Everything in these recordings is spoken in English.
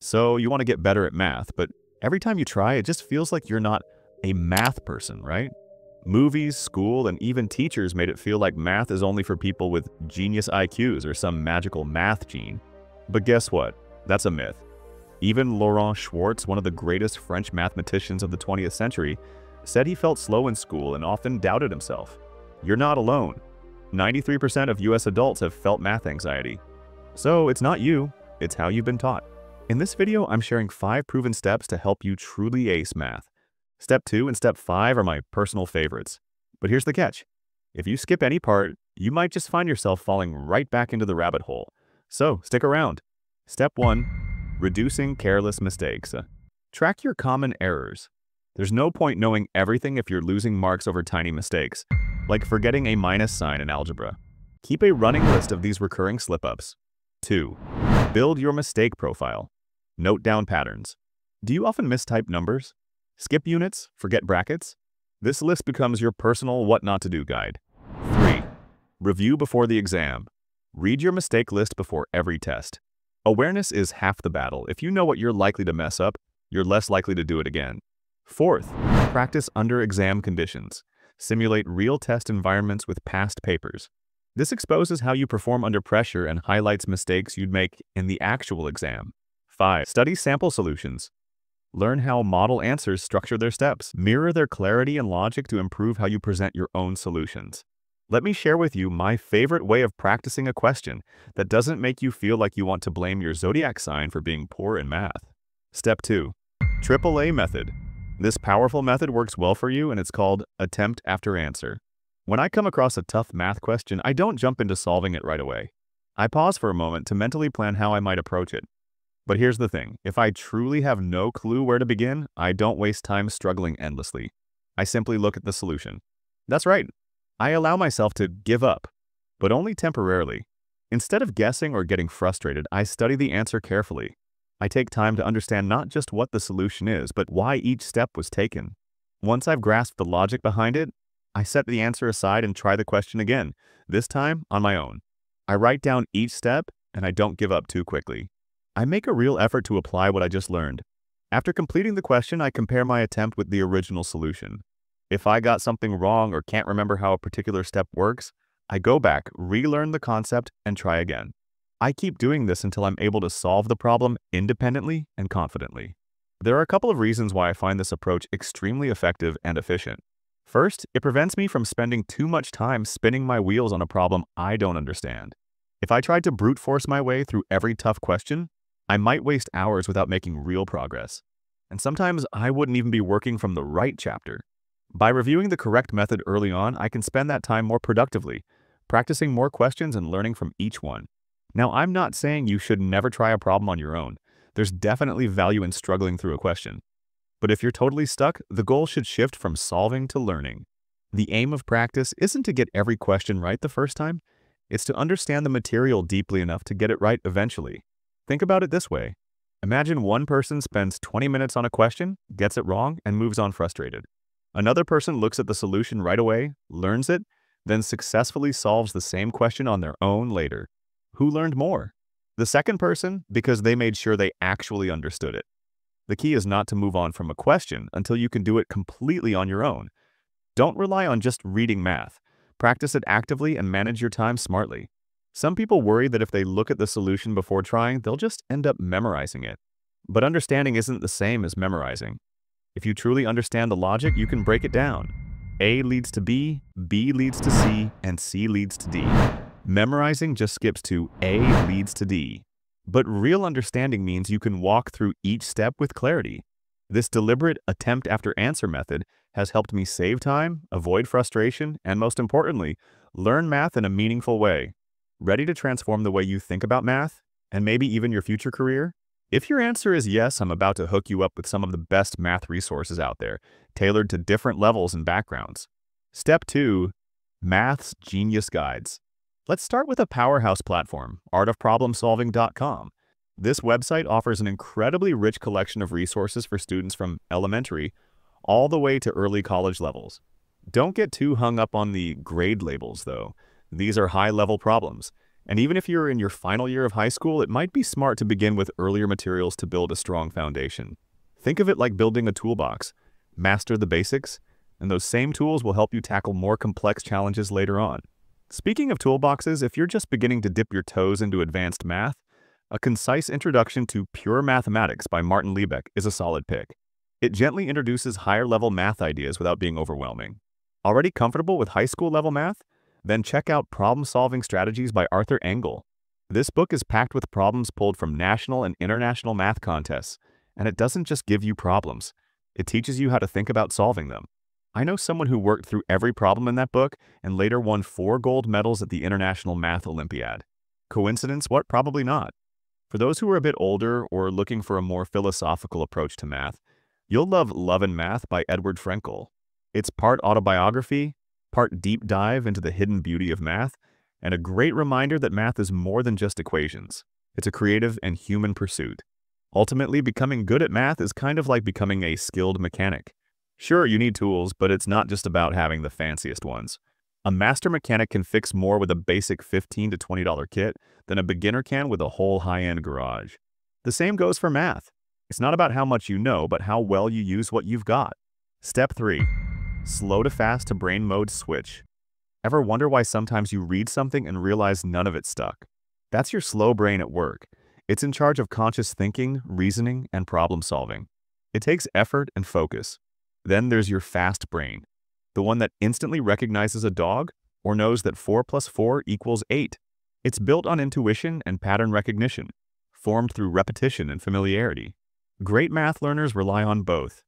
So you want to get better at math, but every time you try, it just feels like you're not a math person, right? Movies, school, and even teachers made it feel like math is only for people with genius IQs or some magical math gene. But guess what? That's a myth. Even Laurent Schwartz, one of the greatest French mathematicians of the 20th century, said he felt slow in school and often doubted himself. You're not alone. 93% of US adults have felt math anxiety. So it's not you, it's how you've been taught. In this video, I'm sharing 5 proven steps to help you truly ace math. Step 2 and Step 5 are my personal favorites. But here's the catch. If you skip any part, you might just find yourself falling right back into the rabbit hole. So stick around. Step 1. Reducing careless mistakes. Track your common errors. There's no point knowing everything if you're losing marks over tiny mistakes, like forgetting a minus sign in algebra. Keep a running list of these recurring slip-ups. 2. Build your mistake profile. Note down patterns. Do you often mistype numbers? Skip units? Forget brackets? This list becomes your personal what not to do guide. 3. Review before the exam. Read your mistake list before every test. Awareness is half the battle. If you know what you're likely to mess up, you're less likely to do it again. Fourth, practice under exam conditions. Simulate real test environments with past papers. This exposes how you perform under pressure and highlights mistakes you'd make in the actual exam. 5. Study sample solutions. Learn how model answers structure their steps. Mirror their clarity and logic to improve how you present your own solutions. Let me share with you my favorite way of practicing a question that doesn't make you feel like you want to blame your zodiac sign for being poor in math. Step 2. AAA method. This powerful method works well for you and it's called attempt after answer. When I come across a tough math question, I don't jump into solving it right away. I pause for a moment to mentally plan how I might approach it. But here's the thing, if I truly have no clue where to begin, I don't waste time struggling endlessly. I simply look at the solution. That's right, I allow myself to give up, but only temporarily. Instead of guessing or getting frustrated, I study the answer carefully. I take time to understand not just what the solution is, but why each step was taken. Once I've grasped the logic behind it, I set the answer aside and try the question again, this time on my own. I write down each step and I don't give up too quickly. I make a real effort to apply what I just learned. After completing the question, I compare my attempt with the original solution. If I got something wrong or can't remember how a particular step works, I go back, relearn the concept, and try again. I keep doing this until I'm able to solve the problem independently and confidently. There are a couple of reasons why I find this approach extremely effective and efficient. First, it prevents me from spending too much time spinning my wheels on a problem I don't understand. If I tried to brute force my way through every tough question, I might waste hours without making real progress. And sometimes I wouldn't even be working from the right chapter. By reviewing the correct method early on, I can spend that time more productively, practicing more questions and learning from each one. Now, I'm not saying you should never try a problem on your own. There's definitely value in struggling through a question. But if you're totally stuck, the goal should shift from solving to learning. The aim of practice isn't to get every question right the first time, it's to understand the material deeply enough to get it right eventually. Think about it this way. Imagine one person spends 20 minutes on a question, gets it wrong, and moves on frustrated. Another person looks at the solution right away, learns it, then successfully solves the same question on their own later. Who learned more? The second person, because they made sure they actually understood it. The key is not to move on from a question until you can do it completely on your own. Don't rely on just reading math. Practice it actively and manage your time smartly. Some people worry that if they look at the solution before trying, they'll just end up memorizing it. But understanding isn't the same as memorizing. If you truly understand the logic, you can break it down. A leads to B, B leads to C, and C leads to D. Memorizing just skips to A leads to D. But real understanding means you can walk through each step with clarity. This deliberate attempt after answer method has helped me save time, avoid frustration, and most importantly, learn math in a meaningful way. Ready to transform the way you think about math, and maybe even your future career? If your answer is yes, I'm about to hook you up with some of the best math resources out there, tailored to different levels and backgrounds. Step 2. Math's Genius Guides. Let's start with a powerhouse platform, artofproblemsolving.com. This website offers an incredibly rich collection of resources for students from elementary all the way to early college levels. Don't get too hung up on the grade labels, though. These are high-level problems. And even if you're in your final year of high school, it might be smart to begin with earlier materials to build a strong foundation. Think of it like building a toolbox. Master the basics, and those same tools will help you tackle more complex challenges later on. Speaking of toolboxes, if you're just beginning to dip your toes into advanced math, a concise introduction to Pure Mathematics by Martin Liebeck is a solid pick. It gently introduces higher-level math ideas without being overwhelming. Already comfortable with high school-level math? Then check out Problem-Solving Strategies by Arthur Engel. This book is packed with problems pulled from national and international math contests, and it doesn't just give you problems. It teaches you how to think about solving them. I know someone who worked through every problem in that book and later won four gold medals at the International Math Olympiad. Coincidence? What? Probably not. For those who are a bit older or looking for a more philosophical approach to math, you'll love Love and Math by Edward Frenkel. It's part autobiography, part deep dive into the hidden beauty of math, and a great reminder that math is more than just equations. It's a creative and human pursuit. Ultimately, becoming good at math is kind of like becoming a skilled mechanic. Sure, you need tools, but it's not just about having the fanciest ones. A master mechanic can fix more with a basic 15 to $20 kit than a beginner can with a whole high-end garage. The same goes for math. It's not about how much you know, but how well you use what you've got. Step 3. Slow to fast to brain mode switch. Ever wonder why sometimes you read something and realize none of it stuck? That's your slow brain at work. It's in charge of conscious thinking, reasoning, and problem solving. It takes effort and focus. Then there's your fast brain, the one that instantly recognizes a dog or knows that 4 plus 4 equals 8. It's built on intuition and pattern recognition, formed through repetition and familiarity. Great math learners rely on both.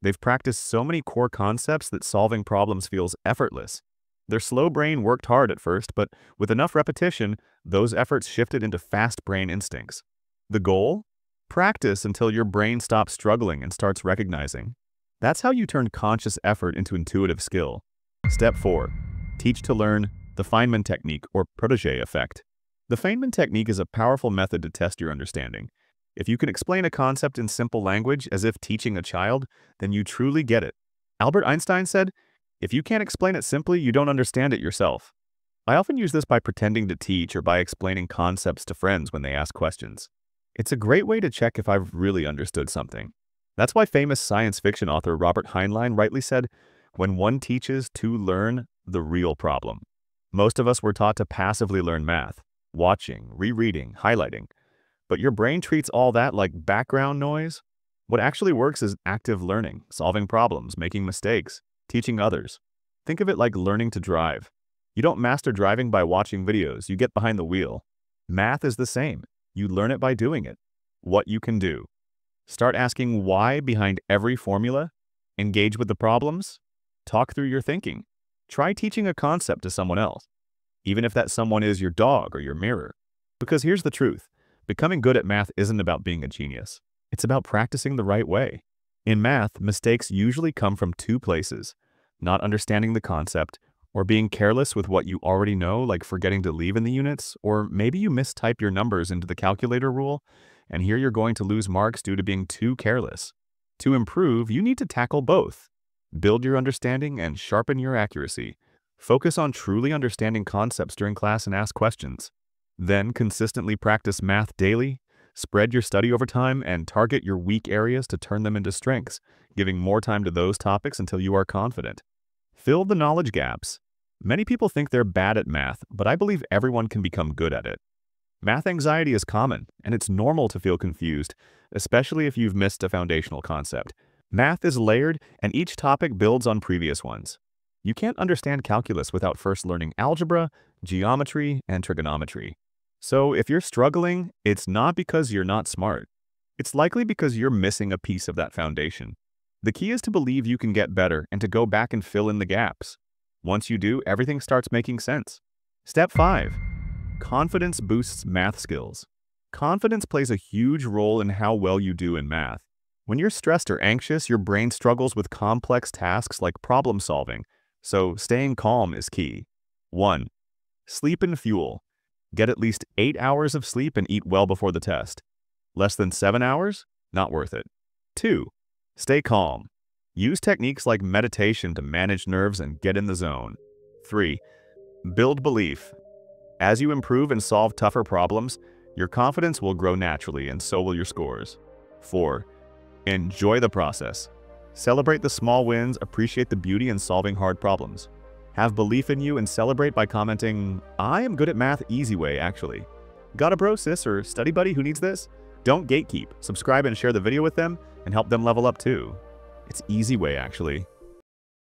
They've practiced so many core concepts that solving problems feels effortless. Their slow brain worked hard at first, but with enough repetition, those efforts shifted into fast brain instincts. The goal? Practice until your brain stops struggling and starts recognizing. That's how you turn conscious effort into intuitive skill. Step 4. Teach to learn the Feynman technique or protege effect. The Feynman technique is a powerful method to test your understanding. If you can explain a concept in simple language as if teaching a child, then you truly get it. Albert Einstein said, if you can't explain it simply, you don't understand it yourself. I often use this by pretending to teach or by explaining concepts two friends when they ask questions. It's a great way to check if I've really understood something. That's why famous science fiction author Robert Heinlein rightly said, when one teaches to learn the real problem. Most of us were taught to passively learn math, watching, rereading, highlighting. But your brain treats all that like background noise. What actually works is active learning, solving problems, making mistakes, teaching others. Think of it like learning to drive. You don't master driving by watching videos, you get behind the wheel. Math is the same. You learn it by doing it. What you can do. Start asking why behind every formula. Engage with the problems. Talk through your thinking. Try teaching a concept to someone else, even if that someone is your dog or your mirror. Because here's the truth. Becoming good at math isn't about being a genius. It's about practicing the right way. In math, mistakes usually come from two places, not understanding the concept, or being careless with what you already know, like forgetting to leave in the units, or maybe you mistype your numbers into the calculator rule and here you're going to lose marks due to being too careless. To improve, you need to tackle both. Build your understanding and sharpen your accuracy. Focus on truly understanding concepts during class and ask questions. Then consistently practice math daily, spread your study over time, and target your weak areas to turn them into strengths, giving more time to those topics until you are confident. Fill the knowledge gaps. Many people think they're bad at math, but I believe everyone can become good at it. Math anxiety is common, and it's normal to feel confused, especially if you've missed a foundational concept. Math is layered, and each topic builds on previous ones. You can't understand calculus without first learning algebra, geometry, and trigonometry. So if you're struggling, it's not because you're not smart. It's likely because you're missing a piece of that foundation. The key is to believe you can get better and to go back and fill in the gaps. Once you do, everything starts making sense. Step 5. Confidence boosts math skills. Confidence plays a huge role in how well you do in math. When you're stressed or anxious, your brain struggles with complex tasks like problem solving, so staying calm is key. 1. Sleep and fuel. Get at least 8 hours of sleep and eat well before the test. Less than 7 hours? Not worth it. 2. Stay calm. Use techniques like meditation to manage nerves and get in the zone. 3. Build belief. As you improve and solve tougher problems, your confidence will grow naturally and so will your scores. 4. Enjoy the process. Celebrate the small wins, appreciate the beauty in solving hard problems. Have belief in you and celebrate by commenting, I am good at math easy way actually. Got a bro, sis, or study buddy who needs this? Don't gatekeep. Subscribe and share the video with them and help them level up too. It's easy way actually.